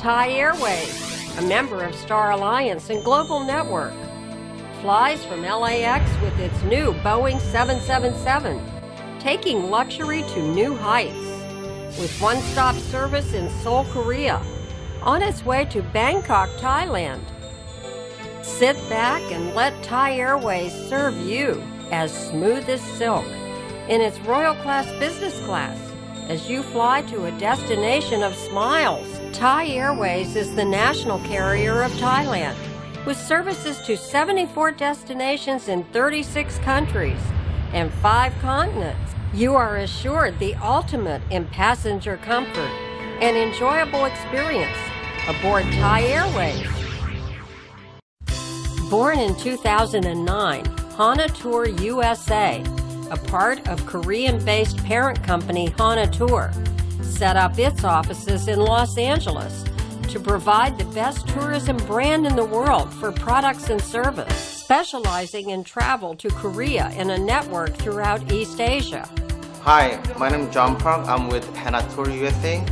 Thai Airways, a member of Star Alliance and Global Network, flies from LAX with its new Boeing 777, taking luxury to new heights. With one stop service in Seoul, Korea, on its way to Bangkok, Thailand. Sit back and let Thai Airways serve you as smooth as silk in its Royal Class Business Class as you fly to a destination of smiles. Thai Airways is the national carrier of Thailand with services to 74 destinations in 36 countries and five continents. You are assured the ultimate in passenger comfort and enjoyable experience aboard Thai Airways. Born in 2009, Hana Tour USA, a part of Korean based parent company Hana Tour, set up its offices in Los Angeles to provide the best tourism brand in the world for products and service, specializing in travel to Korea and a network throughout East Asia. Hi, my name is John Park. I'm with Hana Tour USA.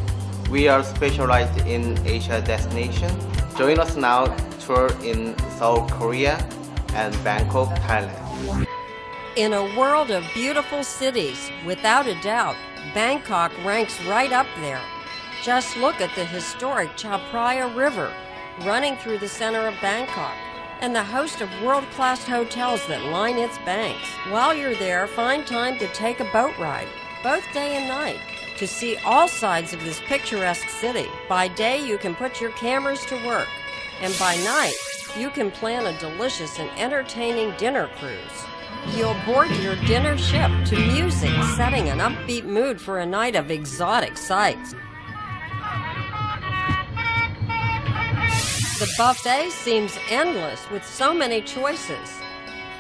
We are specialized in Asia destination. Join us now tour in Seoul, Korea and Bangkok, Thailand. In a world of beautiful cities, without a doubt, Bangkok ranks right up there. Just look at the historic Chao Phraya River running through the center of Bangkok and the host of world class hotels that line its banks. While you're there, find time to take a boat ride, both day and night, to see all sides of this picturesque city. By day, you can put your cameras to work, and by night, you can plan a delicious and entertaining dinner cruise. You'll board your dinner ship to music, setting an upbeat mood for a night of exotic sights. The buffet seems endless with so many choices,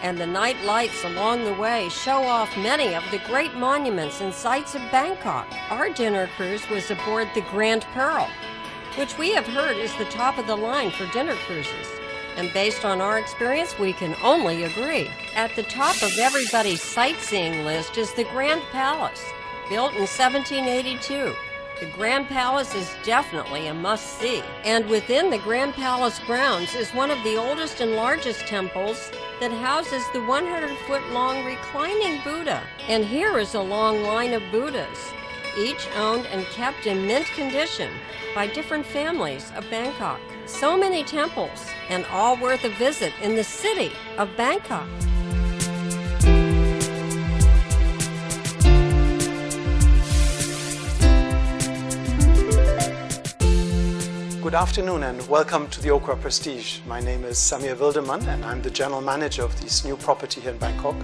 and the night lights along the way show off many of the great monuments and sights of Bangkok. Our dinner cruise was aboard the Grand Pearl, which we have heard is the top of the line for dinner cruises. And based on our experience, we can only agree. At the top of everybody's sightseeing list is the Grand Palace, built in 1782. The Grand Palace is definitely a must see. And within the Grand Palace grounds is one of the oldest and largest temples that houses the 100 foot long reclining Buddha. And here is a long line of Buddhas, each owned and kept in mint condition by different families of Bangkok. So many temples, and all worth a visit in the city of Bangkok. Good afternoon and welcome to the Okura Prestige. My name is Samir Wildemann and I'm the general manager of this new property here in Bangkok.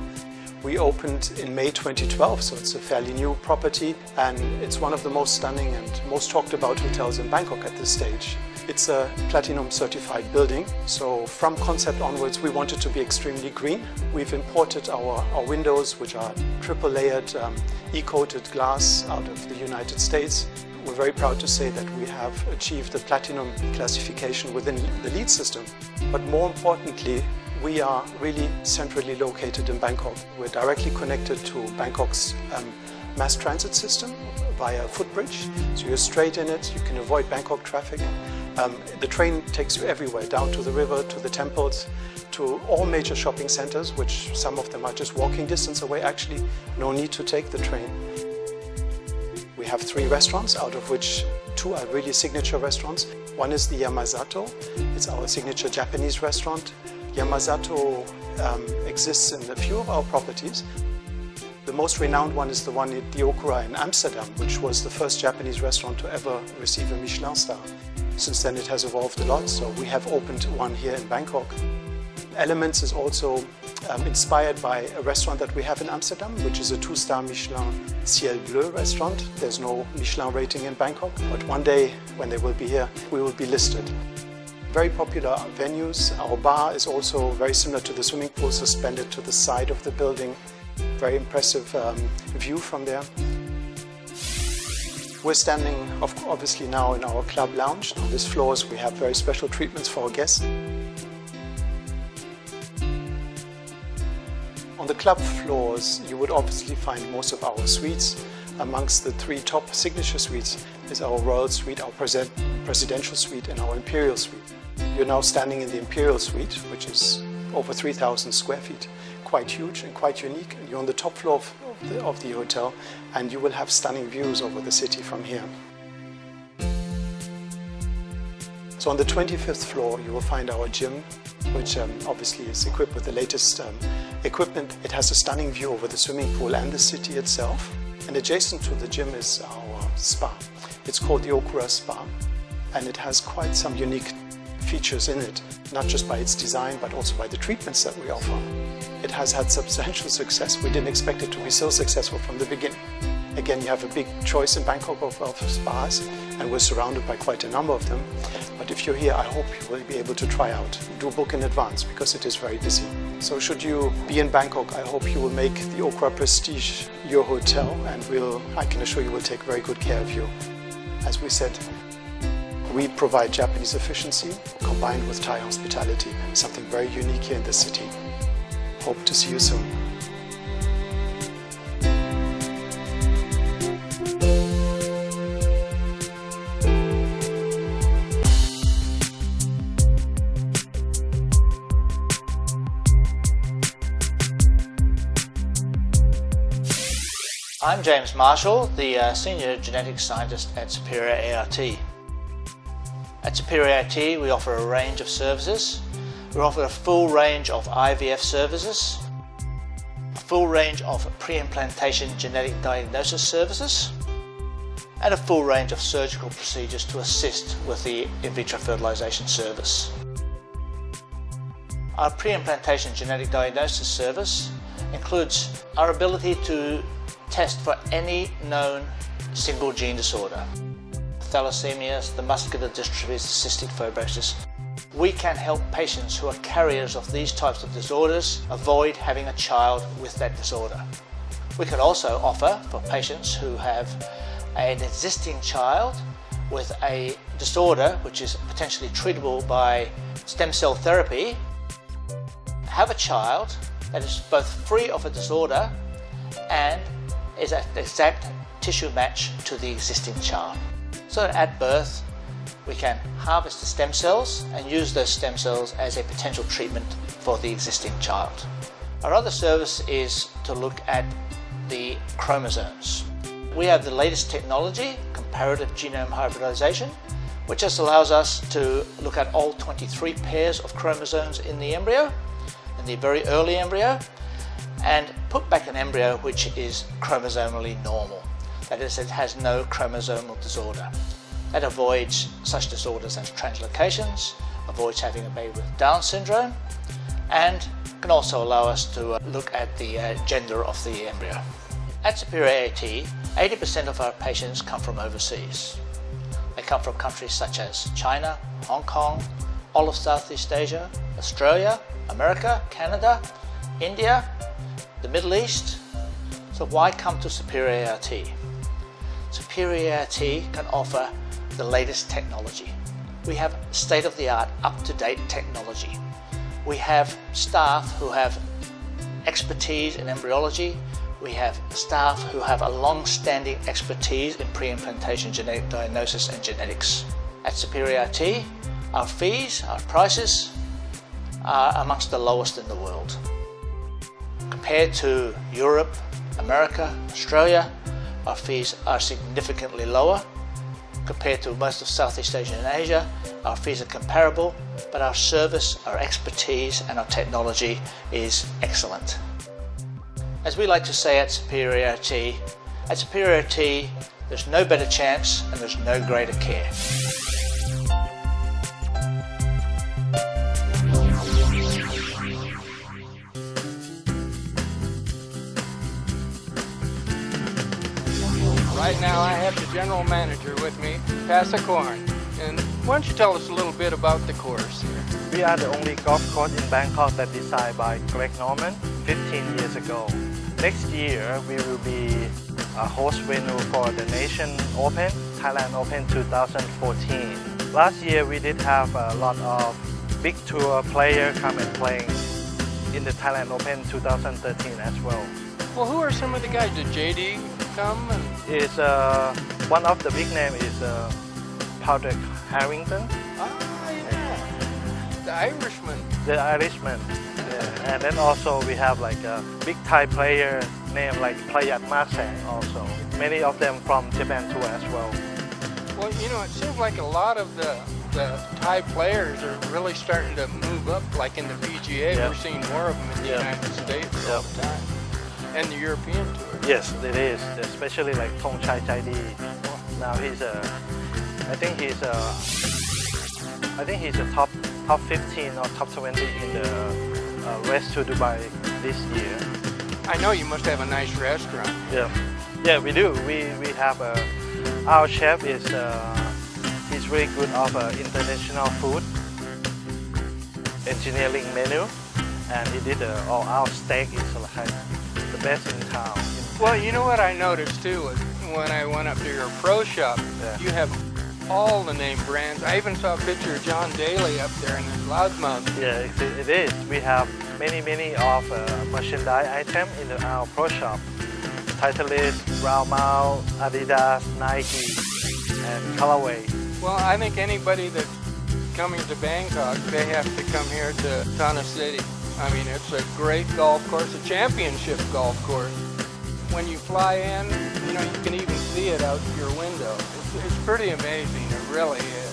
We opened in May 2012, so it's a fairly new property and it's one of the most stunning and most talked about hotels in Bangkok at this stage. It's a platinum certified building, so from concept onwards we wanted to be extremely green. We've imported our, our windows, which are triple layered um, e-coated glass out of the United States. We're very proud to say that we have achieved the platinum classification within the LEED system. But more importantly, we are really centrally located in Bangkok. We're directly connected to Bangkok's um, mass transit system via a footbridge. So you're straight in it, you can avoid Bangkok traffic. Um, the train takes you everywhere, down to the river, to the temples, to all major shopping centers, which some of them are just walking distance away. Actually, no need to take the train. We have three restaurants, out of which two are really signature restaurants. One is the Yamazato. It's our signature Japanese restaurant. Yamazato um, exists in a few of our properties. The most renowned one is the one at the Okura in Amsterdam, which was the first Japanese restaurant to ever receive a Michelin star. Since then it has evolved a lot, so we have opened one here in Bangkok. Elements is also um, inspired by a restaurant that we have in Amsterdam, which is a two-star Michelin Ciel Bleu restaurant. There's no Michelin rating in Bangkok, but one day when they will be here, we will be listed. Very popular venues. Our bar is also very similar to the swimming pool, suspended to the side of the building. Very impressive um, view from there. We're standing obviously now in our club lounge. On these floors we have very special treatments for our guests. On the club floors, you would obviously find most of our suites. amongst the three top signature suites is our Royal Suite, our Presidential Suite and our Imperial Suite. You're now standing in the Imperial Suite, which is over 3,000 square feet, quite huge and quite unique. You're on the top floor of the, of the hotel and you will have stunning views over the city from here. So on the 25th floor you will find our gym which um, obviously is equipped with the latest um, equipment. It has a stunning view over the swimming pool and the city itself. And adjacent to the gym is our spa. It's called the Okura Spa and it has quite some unique features in it, not just by its design but also by the treatments that we offer. It has had substantial success. We didn't expect it to be so successful from the beginning. Again, you have a big choice in Bangkok of, of spas and we're surrounded by quite a number of them. But if you're here, I hope you will be able to try out. Do book in advance because it is very busy. So should you be in Bangkok, I hope you will make the Okura Prestige your hotel and we'll, I can assure you we'll take very good care of you. As we said, we provide Japanese efficiency combined with Thai hospitality, something very unique here in the city. Hope to see you soon. I'm James Marshall, the uh, Senior Genetics Scientist at Superior ART. We offer a range of services. We offer a full range of IVF services, a full range of pre-implantation genetic diagnosis services, and a full range of surgical procedures to assist with the in vitro fertilization service. Our pre-implantation genetic diagnosis service includes our ability to test for any known single gene disorder. Thalassemias, the muscular dystrophies, cystic fibrosis. We can help patients who are carriers of these types of disorders avoid having a child with that disorder. We can also offer for patients who have an existing child with a disorder which is potentially treatable by stem cell therapy, have a child that is both free of a disorder and is an exact tissue match to the existing child. So at birth, we can harvest the stem cells and use those stem cells as a potential treatment for the existing child. Our other service is to look at the chromosomes. We have the latest technology, comparative genome hybridization, which just allows us to look at all 23 pairs of chromosomes in the embryo, in the very early embryo, and put back an embryo which is chromosomally normal. That is, it has no chromosomal disorder. That avoids such disorders as translocations, avoids having a baby with Down syndrome, and can also allow us to uh, look at the uh, gender of the embryo. At Superior ART, 80% of our patients come from overseas. They come from countries such as China, Hong Kong, all of Southeast Asia, Australia, America, Canada, India, the Middle East. So why come to Superior ART? Superior ART can offer the latest technology. We have state-of-the-art, up-to-date technology. We have staff who have expertise in embryology. We have staff who have a long-standing expertise in pre-implantation genetic diagnosis and genetics. At Superior ART, our fees, our prices are amongst the lowest in the world. Compared to Europe, America, Australia, our fees are significantly lower. Compared to most of Southeast Asia and Asia, our fees are comparable, but our service, our expertise, and our technology is excellent. As we like to say at Superior ART, at Superior ART, there's no better chance and there's no greater care. Right now I have the general manager with me, Pasa Korn. And why don't you tell us a little bit about the course here? We are the only golf course in Bangkok that designed by Greg Norman 15 years ago. Next year we will be a host venue for the Nation Open, Thailand Open 2014. Last year we did have a lot of big tour players come and playing in the Thailand Open 2013 as well. Well, who are some of the guys? The JD come? And, Is uh, one of the big name is uh, Patrick Harrington, ah, yeah. The Irishman. the Irishman. Yeah. And then also we have like a big Thai player named like Prayad Marksaeng also. Many of them from Japan too as well. Well, you know, it seems like a lot of the, the Thai players are really starting to move up, like in the PGA. Yeah. We're seeing more of them in the Yeah. United States all the time. And the European tour. Yes, it is. Especially like Thongchai Jaidee. Now he's a, I think he's a, I think he's a top top 15 or top 20 in the uh, West to Dubai this year. I know you must have a nice restaurant. Yeah, yeah, we do. We we have a, our chef is uh, he's really good of uh, international food engineering menu, and he did uh, all our steak is like best in town. Well, you know what I noticed too was when I went up to your pro shop, Yeah. you have all the name brands. I even saw a picture of John Daly up there in his loudmouth. Yeah, it, it is. We have many, many of uh, merchandise items in the, our pro shop. Titleist, Loudmouth, Adidas, Nike, and Callaway. Well, I think anybody that's coming to Bangkok, they have to come here to Thana City. I mean, it's a great golf course, a championship golf course. When you fly in, you know, you can even see it out your window. It's, it's pretty amazing, it really is.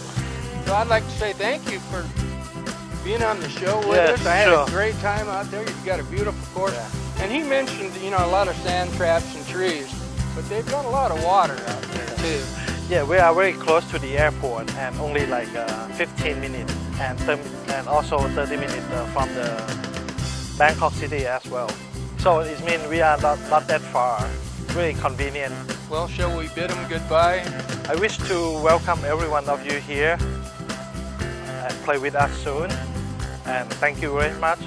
So I'd like to say thank you for being on the show with Yeah, us. I had sure. a great time out there. You've got a beautiful course. Yeah. And he mentioned, you know, a lot of sand traps and trees, but they've got a lot of water out there too. Yeah, we are very close to the airport and only like uh, 15 minutes and, 30, and also 30 minutes uh, from the Bangkok City as well. So it means we are not, not that far. Really convenient. Well, shall we bid them goodbye? I wish to welcome every one of you here and play with us soon. And thank you very much.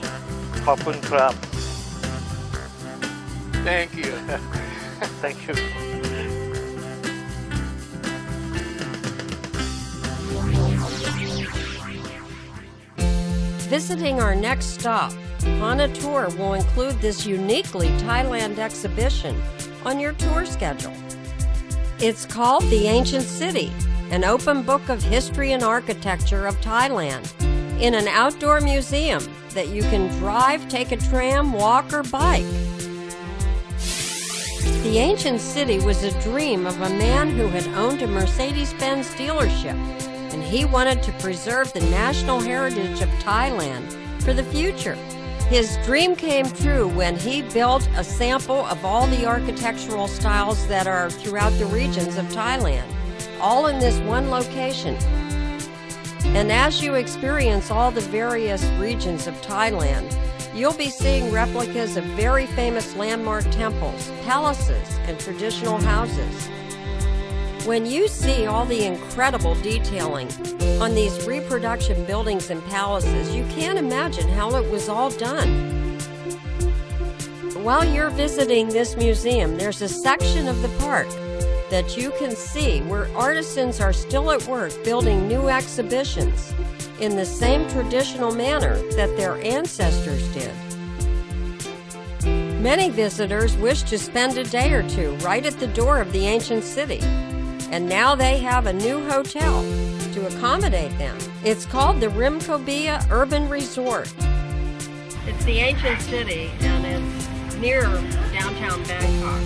Khopun Club. Thank you. thank you. visiting our next stop, Hana Tour will include this uniquely Thailand exhibition on your tour schedule. It's called The Ancient City, an open book of history and architecture of Thailand in an outdoor museum that you can drive, take a tram, walk, or bike. The ancient city was a dream of a man who had owned a Mercedes Benz dealership, and he wanted to preserve the national heritage of Thailand for the future. His dream came true when he built a sample of all the architectural styles that are throughout the regions of Thailand, all in this one location. And as you experience all the various regions of Thailand, you'll be seeing replicas of very famous landmark temples, palaces, and traditional houses. When you see all the incredible detailing on these reproduction buildings and palaces, you can't imagine how it was all done. While you're visiting this museum, there's a section of the park that you can see where artisans are still at work building new exhibitions in the same traditional manner that their ancestors did. Many visitors wish to spend a day or two right at the door of the ancient city, and now they have a new hotel to accommodate them. It's called the Rimkobia Urban Resort. It's the ancient city and it's near downtown Bangkok.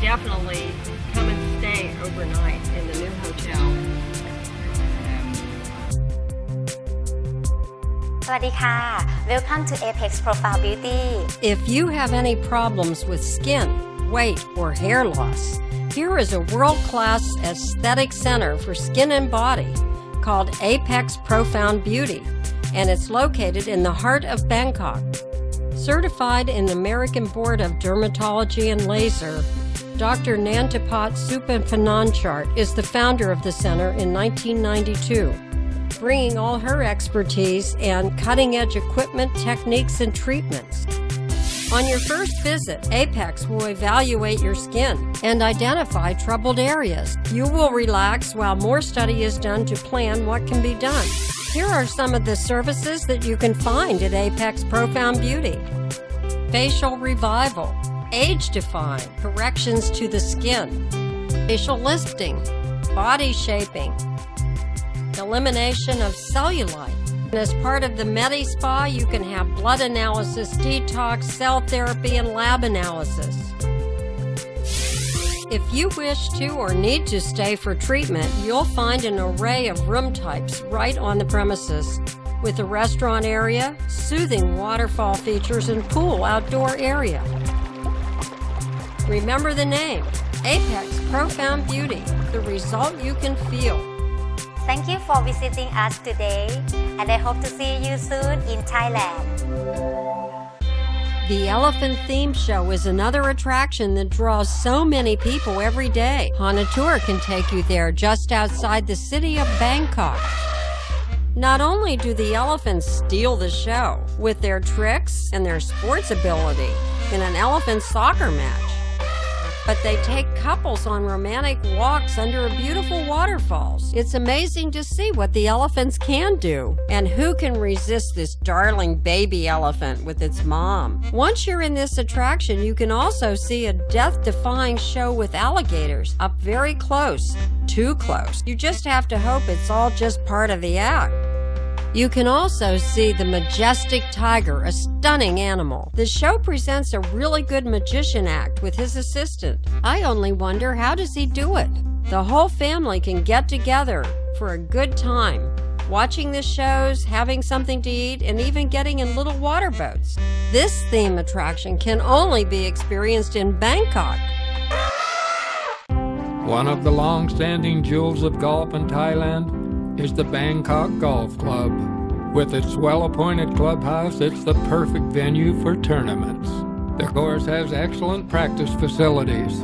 Definitely come and stay overnight in the new hotel. Welcome to Apex Profound Beauty If you have any problems with skin, weight, or hair loss, here is a world class aesthetic center for skin and body called Apex Profound Beauty, and it's located in the heart of Bangkok. Certified in the American Board of Dermatology and Laser, Dr. Nantapat Supapananchart is the founder of the center in 1992 bringing all her expertise and cutting edge equipment, techniques, and treatments. On your first visit, Apex will evaluate your skin and identify troubled areas. You will relax while more study is done to plan what can be done. Here are some of the services that you can find at Apex Profound Beauty facial revival, age defying, corrections to the skin, facial lifting, body shaping, elimination of cellulite. And as part of the Medi Spa, you can have blood analysis, detox, cell therapy, and lab analysis. If you wish to or need to stay for treatment, you'll find an array of room types right on the premises with a restaurant area, soothing waterfall features, and pool outdoor area. Remember the name Apex Profound Beauty, the result you can feel. Thank you for visiting us today, and I hope to see you soon in Thailand. The Elephant Theme Show is another attraction that draws so many people every day. Tour can take you there just outside the city of Bangkok. Not only do the elephants steal the show with their tricks and their sports ability in an elephant soccer match, but they take couples on romantic walks under beautiful waterfalls. It's amazing to see what the elephants can do. And who can resist this darling baby elephant with its mom? Once you're in this attraction, you can also see a death defying show with alligators up very close. Too close. You just have to hope it's all just part of the act. You can also see the majestic tiger, a stunning animal. The show presents a really good magician act with his assistant. I only wonder how does he do it? The whole family can get together for a good time, watching the shows, having something to eat, and even getting in little water boats. This theme attraction can only be experienced in Bangkok. One of the long-standing jewels of golf in Thailand is the Bangkok Golf Club. With its well-appointed clubhouse, it's the perfect venue for tournaments. The course has excellent practice facilities,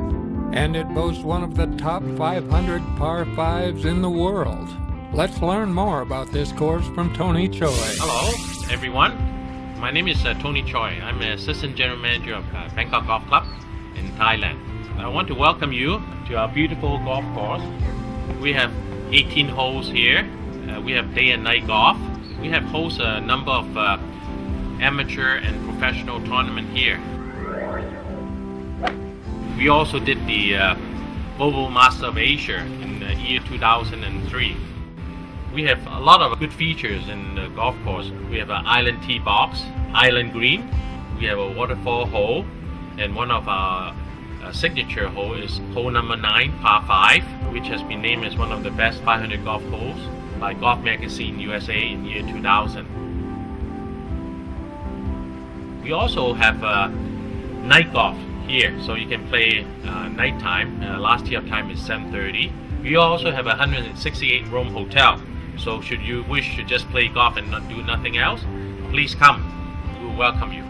and it boasts one of the top 500 par 5s in the world. Let's learn more about this course from Tony Choi. Hello, everyone. My name is uh, Tony Choi. I'm an assistant general manager of uh, Bangkok Golf Club in Thailand. I want to welcome you to our beautiful golf course. We have 18 holes here. Uh, we have day and night golf. We have host a number of uh, amateur and professional tournament here. We also did the uh, Volvo Master of Asia in the year 2003. We have a lot of good features in the golf course. We have an island tee box, island green. We have a waterfall hole, and one of our uh, signature hole is hole number 9, par 5, which has been named as one of the best 500 golf holes by Golf Magazine USA in year 2000. We also have uh, night golf here, so you can play uh, nighttime. Uh, last tee time is 7.30. We also have a 168 room hotel, so should you wish to just play golf and not do nothing else, please come. We will welcome you.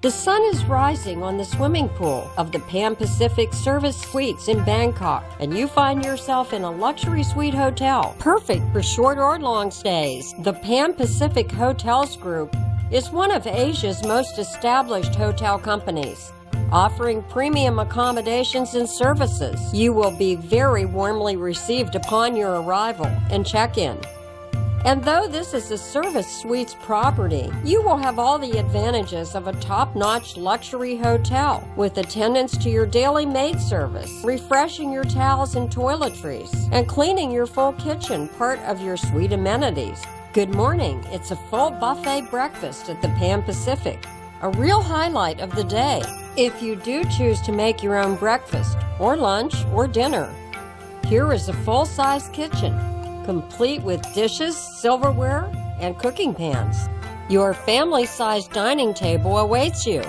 The sun is rising on the swimming pool of the Pan Pacific Serviced Suites in Bangkok, and you find yourself in a luxury suite hotel, perfect for short or long stays. The Pan Pacific Hotels Group is one of Asia's most established hotel companies. Offering premium accommodations and services, you will be very warmly received upon your arrival and check in. And though this is a service suites property, you will have all the advantages of a top notch luxury hotel with attendance to your daily maid service, refreshing your towels and toiletries, and cleaning your full kitchen, part of your suite amenities. Good morning. It's a full buffet breakfast at the Pan Pacific, a real highlight of the day. If you do choose to make your own breakfast, or lunch, or dinner, here is a full size kitchen complete with dishes, silverware, and cooking pans. Your family sized dining table awaits you.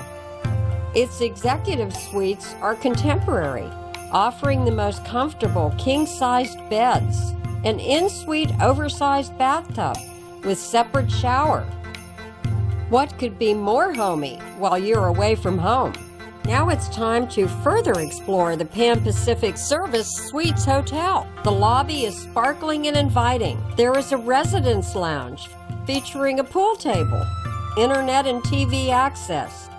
Its executive suites are contemporary, offering the most comfortable king sized beds, an in suite oversized bathtub with separate shower. What could be more homey while you're away from home? Now it's time to further explore the Pan Pacific Serviced Suites Hotel. The lobby is sparkling and inviting. There is a residence lounge featuring a pool table, internet and TV access.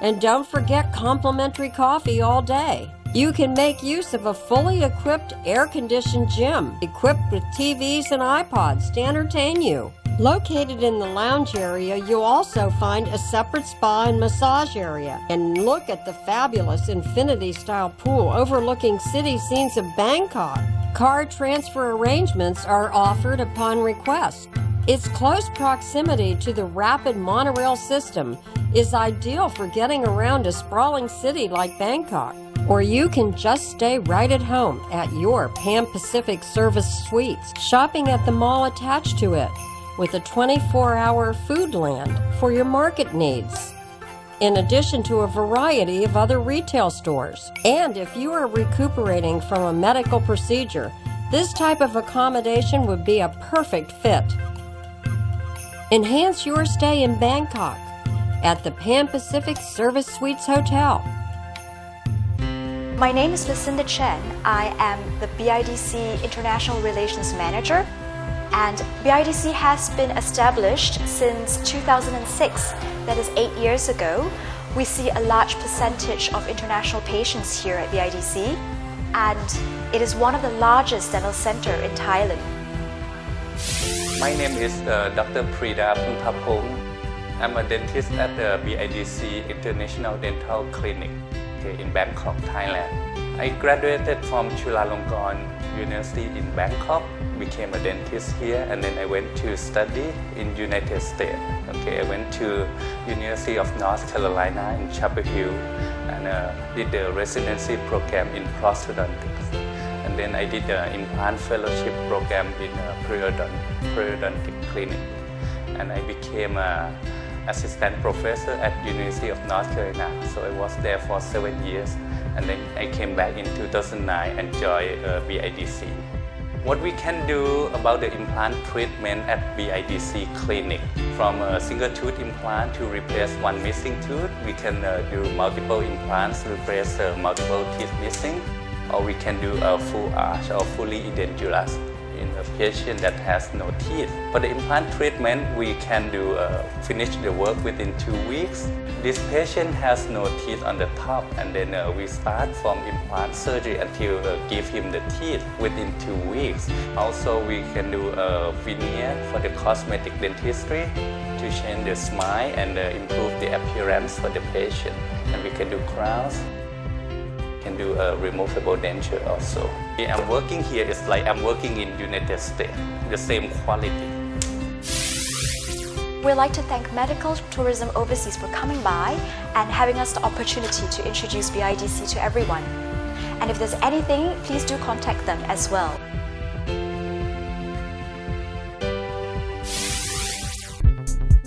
And don't forget complimentary coffee all day. You can make use of a fully equipped air conditioned gym equipped with TVs and iPods to entertain you. Located in the lounge area, you'll also find a separate spa and massage area. And look at the fabulous infinity style pool overlooking city scenes of Bangkok. Car transfer arrangements are offered upon request. Its close proximity to the rapid monorail system is ideal for getting around a sprawling city like Bangkok. Or you can just stay right at home at your Pan Pacific Serviced Suites, shopping at the mall attached to it with a 24 hour food land for your market needs, in addition to a variety of other retail stores. And if you are recuperating from a medical procedure, this type of accommodation would be a perfect fit. Enhance your stay in Bangkok at the Pan Pacific Serviced Suites Hotel. My name is Lucinda Chen. I am the BIDC International Relations Manager and BIDC has been established since 2006, that is eight years ago. We see a large percentage of international patients here at BIDC, and it is one of the largest dental center in Thailand. My name is uh, Dr. Prida Puntapong. I'm a dentist at the BIDC International Dental Clinic in Bangkok, Thailand. I graduated from Chulalongkorn University in Bangkok became a dentist here and then I went to study in United States. Okay, I went to University of North Carolina in Chapel Hill and uh, did the residency program in prosthodontics. And then I did the implant fellowship program in a periodont periodontic clinic. And I became a assistant professor at University of North Carolina. So I was there for seven years and then I came back in 2009 and joined uh, BIDC. What we can do about the implant treatment at BIDC clinic, from a single tooth implant to replace one missing tooth, we can uh, do multiple implants to replace uh, multiple teeth missing, or we can do a full arch or fully edentulous a patient that has no teeth. For the implant treatment, we can do uh, finish the work within two weeks. This patient has no teeth on the top and then uh, we start from implant surgery until uh, give him the teeth within two weeks. Also, we can do a veneer for the cosmetic dentistry to change the smile and uh, improve the appearance for the patient. And we can do crowns can do a removable denture also. I'm working here, it's like I'm working in United States, the same quality. We'd like to thank Medical Tourism Overseas for coming by and having us the opportunity to introduce BIDC to everyone. And if there's anything, please do contact them as well.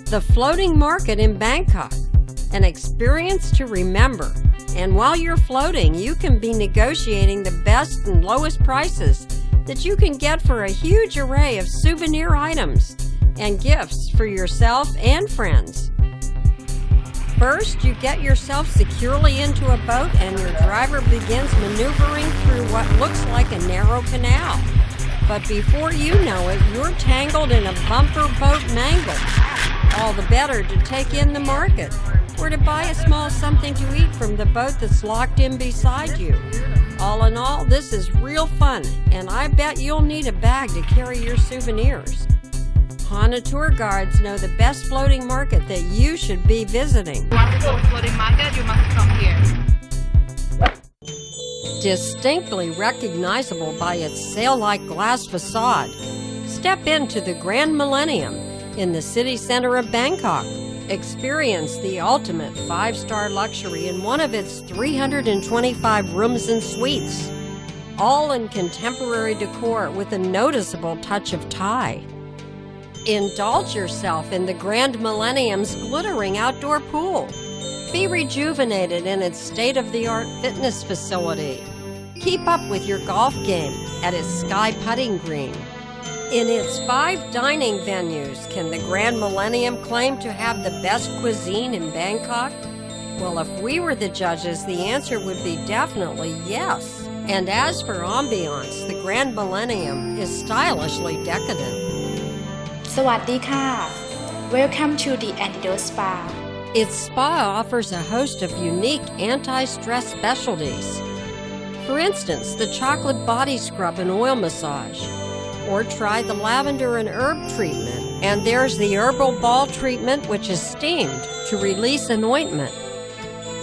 The Floating Market in Bangkok, an experience to remember. And while you're floating, you can be negotiating the best and lowest prices that you can get for a huge array of souvenir items and gifts for yourself and friends. First, you get yourself securely into a boat and your driver begins maneuvering through what looks like a narrow canal. But before you know it, you're tangled in a bumper boat mangle. All the better to take in the market or to buy a small something to eat from the boat that's locked in beside you. All in all, this is real fun, and I bet you'll need a bag to carry your souvenirs. Hana Tour Guides know the best floating market that you should be visiting. You want to go floating market, you must come here. Distinctly recognizable by its sail-like glass facade, step into the Grand Millennium in the city center of Bangkok. Experience the ultimate five star luxury in one of its 325 rooms and suites, all in contemporary decor with a noticeable touch of Thai. Indulge yourself in the Grand Millennium's glittering outdoor pool. Be rejuvenated in its state of the art fitness facility. Keep up with your golf game at its Sky Putting Green. In its five dining venues, can the Grand Millennium claim to have the best cuisine in Bangkok? Well, if we were the judges, the answer would be definitely yes. And as for ambiance, the Grand Millennium is stylishly decadent. สวัสดีค่ะ Welcome to the Antidote Spa Its spa offers a host of unique anti-stress specialties. For instance, the chocolate body scrub and oil massage, or try the lavender and herb treatment And there's the herbal ball treatment, which is steamed to release an ointment.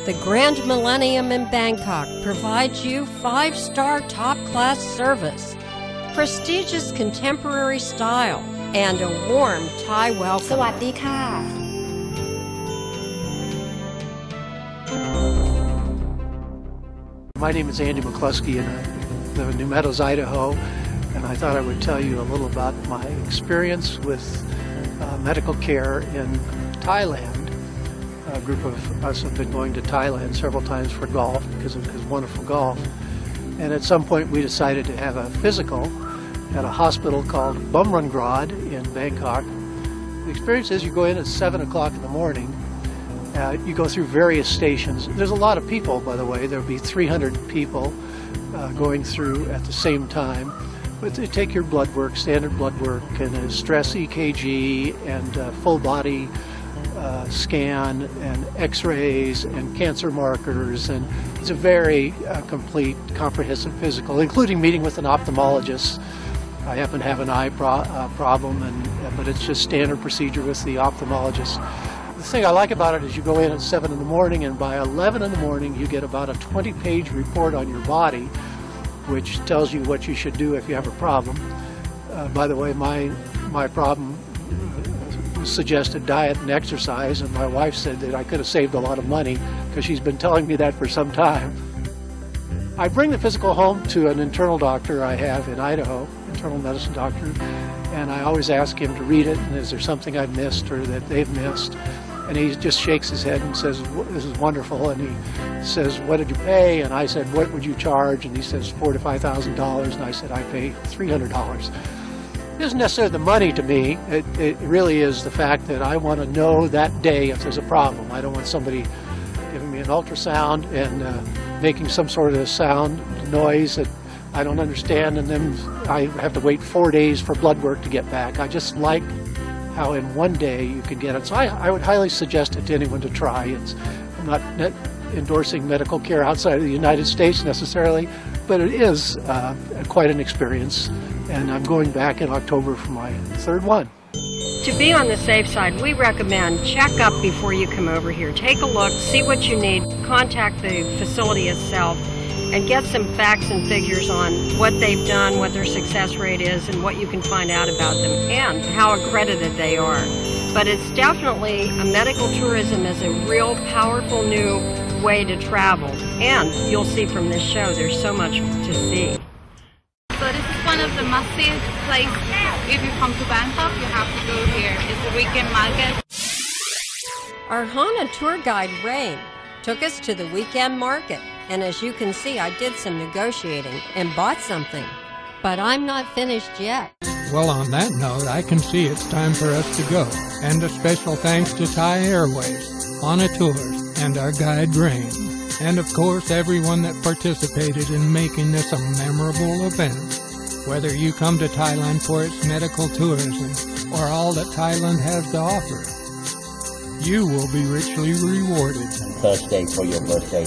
The Grand Millennium in Bangkok provides you five star top class service, prestigious contemporary style, and a warm Thai ส welcome. วัสดีค่ะ My name is Andy McCluskey, and I live in New Meadows, Idaho. And I thought I would tell you a little about my experience with uh, medical care in Thailand. A group of us have been going to Thailand several times for golf because of his wonderful golf. And at some point, we decided to have a physical at a hospital called Bumrungrad in Bangkok. The experience is you go in at 7 o'clock in the morning uh, you go through various stations. There's a lot of people, by the way. There'll be 300 people uh, going through at the same time. But they take your blood work, standard blood work, and a stress EKG, and uh, full body uh, scan, and X-rays, and cancer markers, and it's a very uh, complete, comprehensive physical, including meeting with an ophthalmologist. I happen to have an eye pro- uh, problem, and but it's just standard procedure with the ophthalmologist. The thing I like about it is you go in at 7 in the morning, and by 11 in the morning, you get about a 20 page report on your body, which tells you what you should do if you have a problem. Uh, by the way, my, my problem uh, suggested diet and exercise, and my wife said that I could have saved a lot of money because she's been telling me that for some time. I bring the physical home to an internal doctor I have in Idaho, internal medicine doctor, and I always ask him to read it and is there something I've missed or that they've missed. And he just shakes his head and says, "This is wonderful." And he says, "What did you pay?" And I said, "What would you charge?" And he says, four to five thousand dollars. And I said, "I pay three hundred dollars." It isn't necessarily the money to me. It, it really is the fact that I want to know that day if there's a problem. I don't want somebody giving me an ultrasound and uh, making some sort of a sound noise that I don't understand, and then I have to wait four days for blood work to get back. I just like how in one day you can get it. So I, I would highly suggest it to anyone to try. It's, I'm not endorsing medical care outside of the United States necessarily, but it is uh, quite an experience. And I'm going back in October for my third one. To be on the safe side, we recommend check up before you come over here. Take a look, see what you need, contact the facility itself, and get some facts and figures on what they've done, what their success rate is, and what you can find out about them, and how accredited they are. But it's definitely a medical tourism is a real powerful new way to travel. And you'll see from this show, there's so much to see. So this is one of the must-see places. If you come to Bangkok, you have to go here. It's a weekend market. Our HANA tour guide, Rain, took us to the weekend market. And as you can see, I did some negotiating and bought something. But I'm not finished yet. Well, on that note, I can see it's time for us to go. And a special thanks to Thai Airways, HANA Tours, and our guide Rain. And of course, everyone that participated in making this a memorable event. Whether you come to Thailand for its medical tourism or all that Thailand has to offer, you will be richly rewarded. Thursday for your birthday.